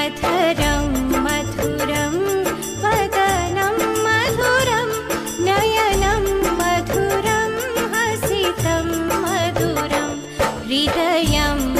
मधुरं मधुरं मदनं मधुरं नयनं मधुरं हसितं मधुरम् हृदयम्